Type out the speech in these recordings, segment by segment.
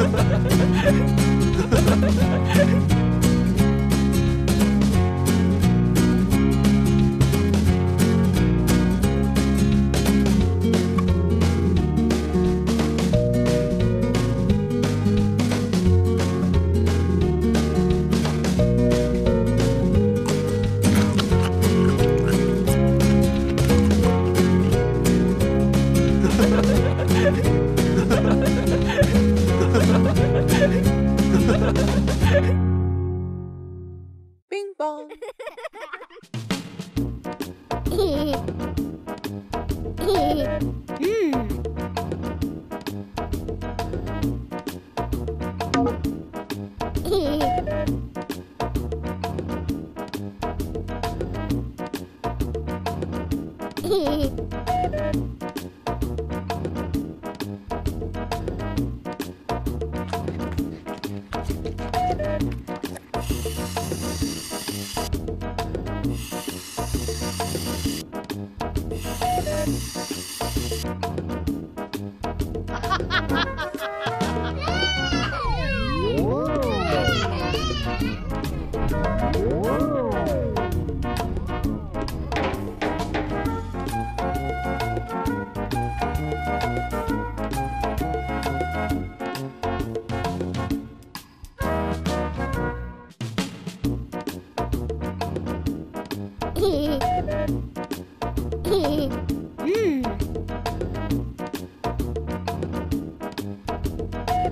Ha ha ha ha ha! Bing bong. Hmm.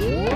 Woo!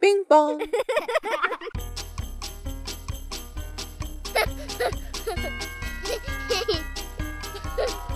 Bing bong.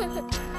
嘿 嘿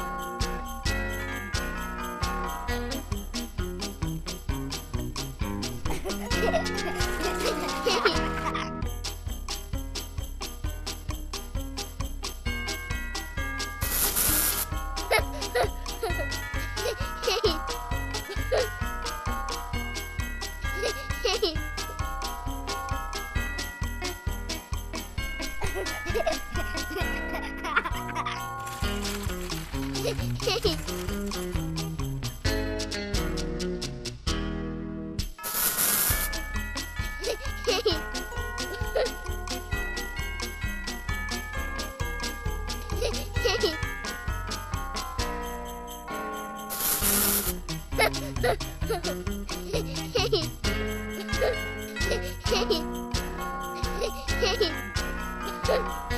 嘿嘿嘿嘿嘿嘿嘿嘿嘿嘿